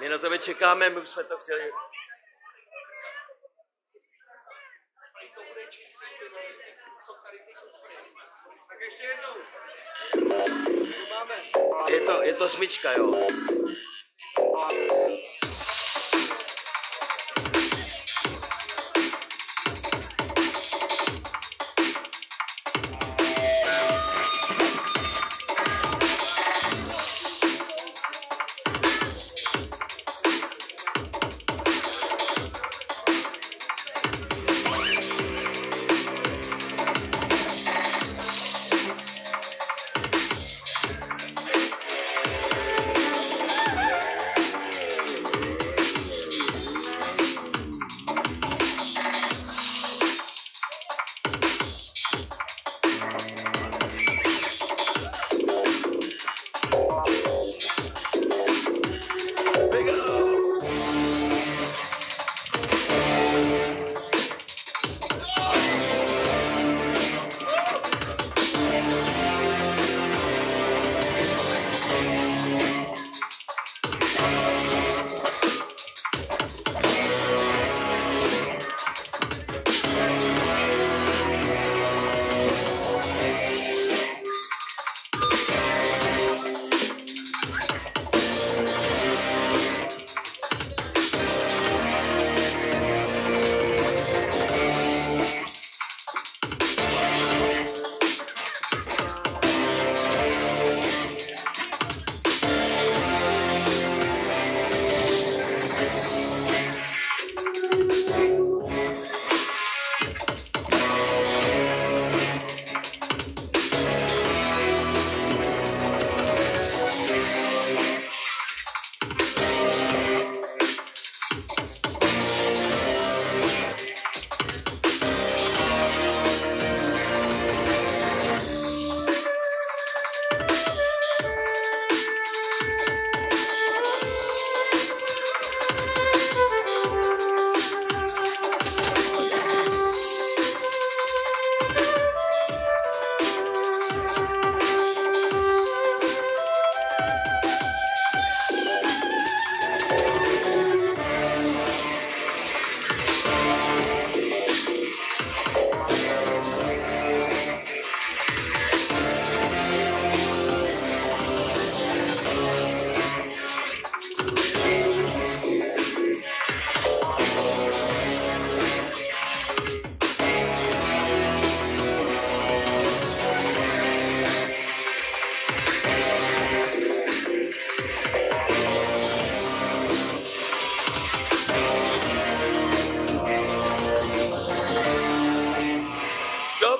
My na tebe čekáme, my jsme to chtěli. Tak ještě jednou. Je to, je to smyčka, jo.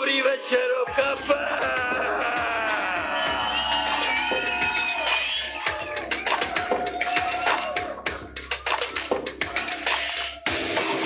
Dobrý večer, kafe!